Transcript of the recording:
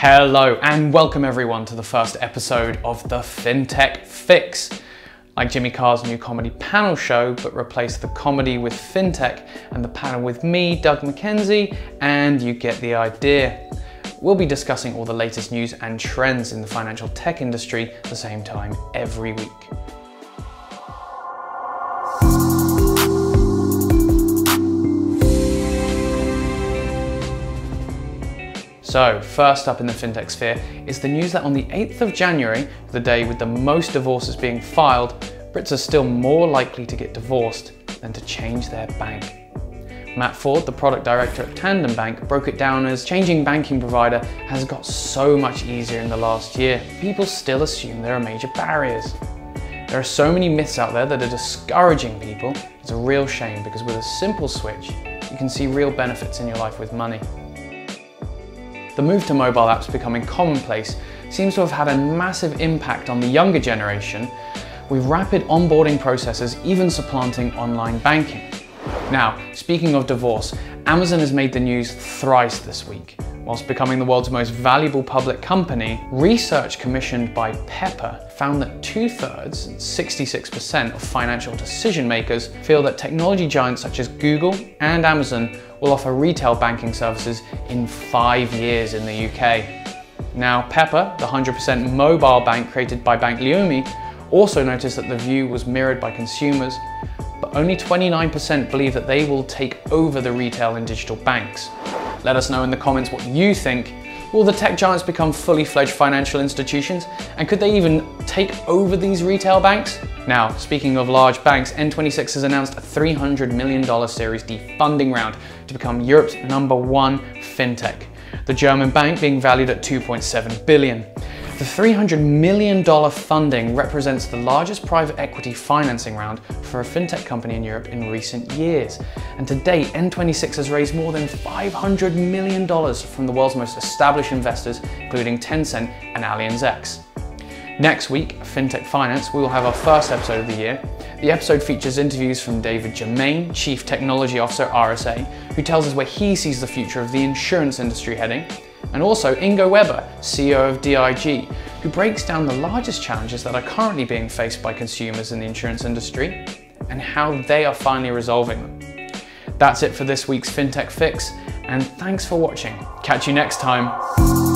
Hello and welcome everyone to the first episode of the FinTech Fix. Like Jimmy Carr's new comedy panel show, but replace the comedy with FinTech and the panel with me, Doug McKenzie, and you get the idea. We'll be discussing all the latest news and trends in the financial tech industry at the same time every week. So, first up in the fintech sphere is the news that on the 8th of January, the day with the most divorces being filed, Brits are still more likely to get divorced than to change their bank. Matt Ford, the product director at Tandem Bank, broke it down as changing banking provider has got so much easier in the last year. People still assume there are major barriers. There are so many myths out there that are discouraging people. It's a real shame because with a simple switch, you can see real benefits in your life with money. The move to mobile apps becoming commonplace seems to have had a massive impact on the younger generation, with rapid onboarding processes even supplanting online banking. Now, speaking of divorce, Amazon has made the news thrice this week. Whilst becoming the world's most valuable public company, research commissioned by Pepper found that two thirds, 66% of financial decision makers feel that technology giants such as Google and Amazon will offer retail banking services in five years in the UK. Now, Pepper, the 100% mobile bank created by Bank Leumi, also noticed that the view was mirrored by consumers, but only 29% believe that they will take over the retail and digital banks. Let us know in the comments what you think. Will the tech giants become fully fledged financial institutions? And could they even take over these retail banks? Now, speaking of large banks, N26 has announced a $300 million Series D funding round to become Europe's number one fintech. The German bank being valued at 2.7 billion. The $300 million funding represents the largest private equity financing round for a fintech company in Europe in recent years. And to date, N26 has raised more than $500 million from the world's most established investors, including Tencent and Allianz X. Next week, FinTech Finance, we will have our first episode of the year. The episode features interviews from David Germain, Chief Technology Officer RSA, who tells us where he sees the future of the insurance industry heading, and also Ingo Weber, CEO of DIG, who breaks down the largest challenges that are currently being faced by consumers in the insurance industry and how they are finally resolving them. That's it for this week's FinTech Fix, and thanks for watching. Catch you next time.